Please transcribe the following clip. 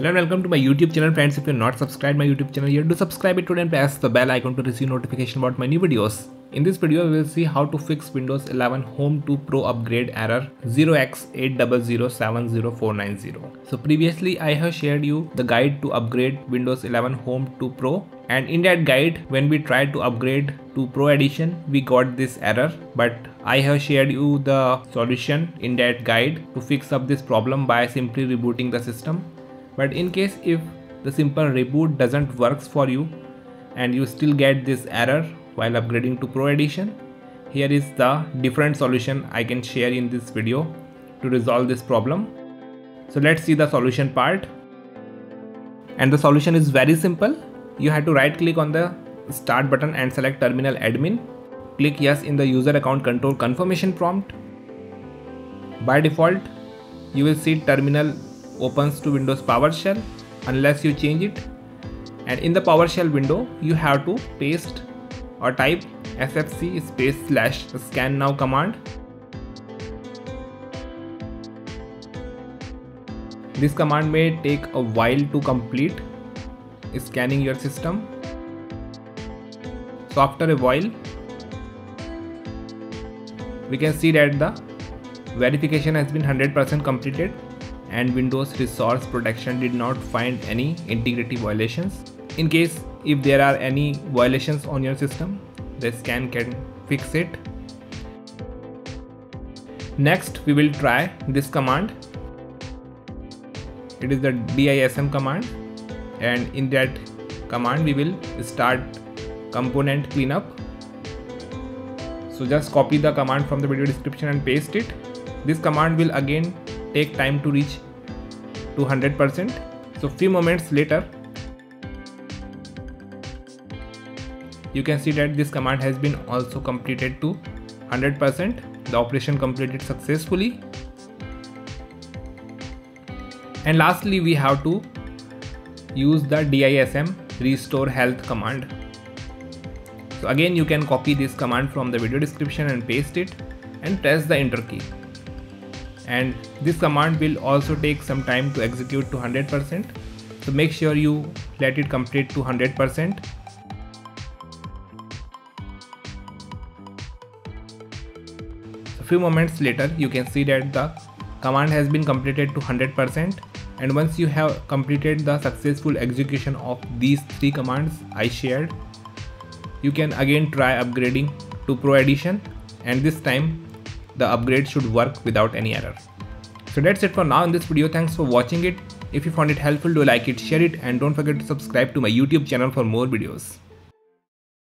Hello and welcome to my YouTube channel friends. If you're not subscribed my YouTube channel yet, do subscribe it today and press the bell icon to receive notification about my new videos. In this video, we will see how to fix Windows 11 Home to Pro upgrade error 0x80070490. So previously I have shared you the guide to upgrade Windows 11 Home to Pro and in that guide when we tried to upgrade to Pro Edition we got this error but I have shared you the solution in that guide to fix up this problem by simply rebooting the system but in case if the simple reboot doesn't works for you and you still get this error while upgrading to pro edition here is the different solution i can share in this video to resolve this problem. So let's see the solution part. And the solution is very simple. You have to right click on the start button and select terminal admin. Click yes in the user account control confirmation prompt. By default you will see terminal opens to Windows PowerShell unless you change it. And in the PowerShell window you have to paste or type sfc space slash scan now command. This command may take a while to complete scanning your system. So after a while we can see that the verification has been 100% completed and Windows Resource Protection did not find any integrity violations. In case if there are any violations on your system, the scan can fix it. Next, we will try this command. It is the DISM command and in that command we will start component cleanup. So just copy the command from the video description and paste it. This command will again take time to reach to 100% so few moments later you can see that this command has been also completed to 100% the operation completed successfully. And lastly we have to use the DISM restore health command. So again you can copy this command from the video description and paste it and press the enter key and this command will also take some time to execute to 100% so make sure you let it complete to 100% a few moments later you can see that the command has been completed to 100% and once you have completed the successful execution of these three commands I shared you can again try upgrading to Pro Edition. And this time the upgrade should work without any error. So that's it for now in this video. Thanks for watching it. If you found it helpful, do like it, share it and don't forget to subscribe to my YouTube channel for more videos.